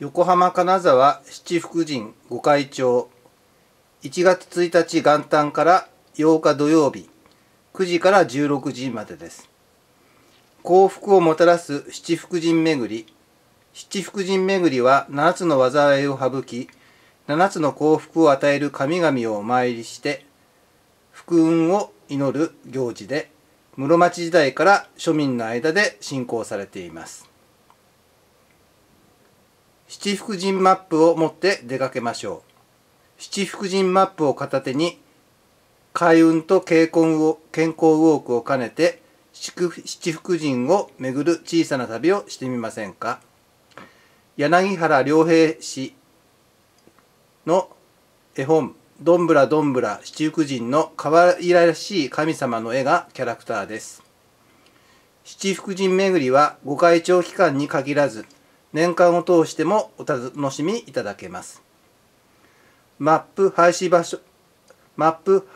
横浜金沢七福神御開帳1月1日元旦から8日土曜日9時から16時までです。幸福をもたらす七福神巡り。七福神巡りは7つの災いを省き7つの幸福を与える神々をお参りして福運を祈る行事で室町時代から庶民の間で信仰されています。七福神マップを持って出かけましょう。七福神マップを片手に開運と健康を健康ウォークを兼ねて七福神を巡る小さな旅をしてみませんか？柳原良平氏の絵本「どんぶらどんぶら七福神」の可愛らしい神様の絵がキャラクターです。七福神巡りはご開帳期間に限らず年間を通してもお楽しみいただけます。マップ配信場所マップ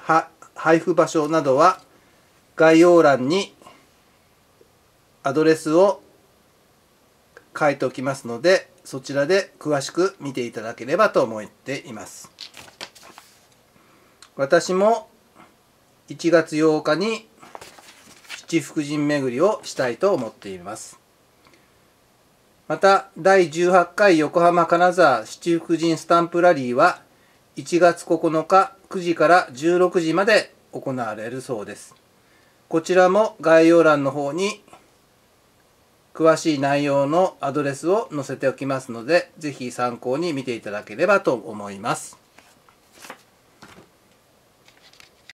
配布場所などは概要欄にアドレスを書いておきますのでそちらで詳しく見ていただければと思っています。私も1月8日に七福神巡りをしたいと思っています。また第18回横浜金沢七福神スタンプラリーは1月9日9時から16時まで行われるそうですこちらも概要欄の方に詳しい内容のアドレスを載せておきますので、ぜひ参考に見ていただければと思います。